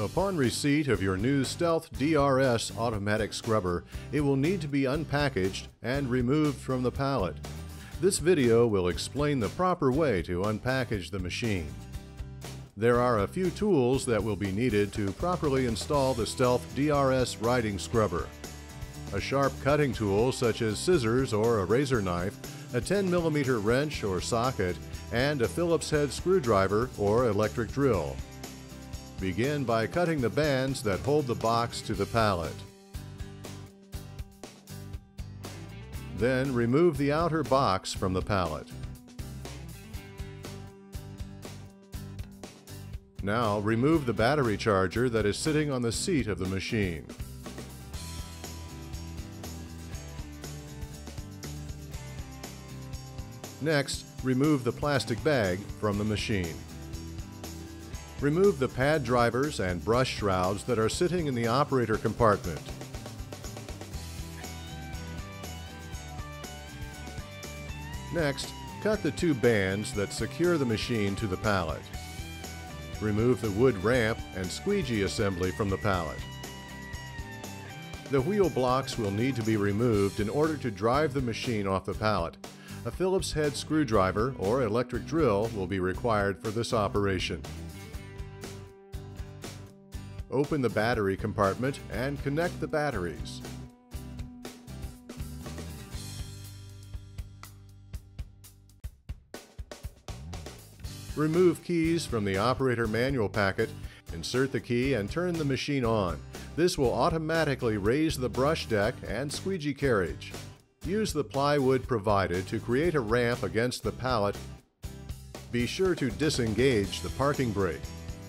Upon receipt of your new Stealth DRS automatic scrubber, it will need to be unpackaged and removed from the pallet. This video will explain the proper way to unpackage the machine. There are a few tools that will be needed to properly install the Stealth DRS riding scrubber. A sharp cutting tool such as scissors or a razor knife, a 10mm wrench or socket, and a Phillips head screwdriver or electric drill. Begin by cutting the bands that hold the box to the pallet. Then remove the outer box from the pallet. Now remove the battery charger that is sitting on the seat of the machine. Next, remove the plastic bag from the machine. Remove the pad drivers and brush shrouds that are sitting in the operator compartment. Next, cut the two bands that secure the machine to the pallet. Remove the wood ramp and squeegee assembly from the pallet. The wheel blocks will need to be removed in order to drive the machine off the pallet. A Phillips head screwdriver or electric drill will be required for this operation. Open the battery compartment and connect the batteries. Remove keys from the operator manual packet, insert the key and turn the machine on. This will automatically raise the brush deck and squeegee carriage. Use the plywood provided to create a ramp against the pallet. Be sure to disengage the parking brake.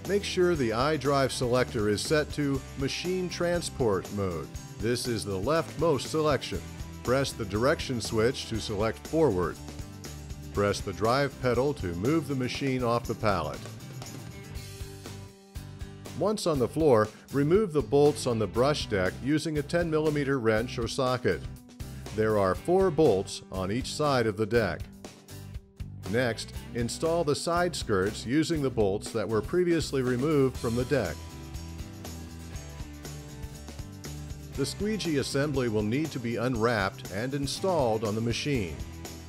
Make sure the iDrive selector is set to Machine Transport mode. This is the leftmost selection. Press the direction switch to select forward. Press the drive pedal to move the machine off the pallet. Once on the floor, remove the bolts on the brush deck using a 10mm wrench or socket. There are four bolts on each side of the deck. Next, install the side skirts using the bolts that were previously removed from the deck. The squeegee assembly will need to be unwrapped and installed on the machine.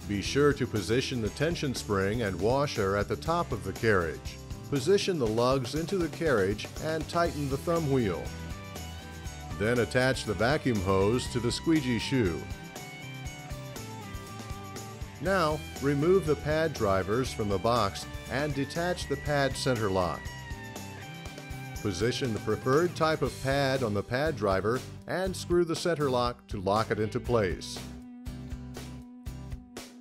Be sure to position the tension spring and washer at the top of the carriage. Position the lugs into the carriage and tighten the thumb wheel. Then attach the vacuum hose to the squeegee shoe. Now, remove the pad drivers from the box and detach the pad center lock. Position the preferred type of pad on the pad driver and screw the center lock to lock it into place.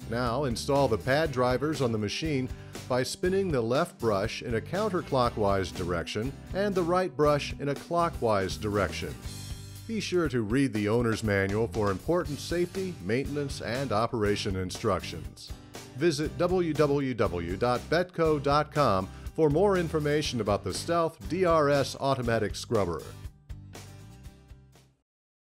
Now install the pad drivers on the machine by spinning the left brush in a counterclockwise direction and the right brush in a clockwise direction. Be sure to read the owner's manual for important safety, maintenance, and operation instructions. Visit www.betco.com for more information about the Stealth DRS automatic scrubber.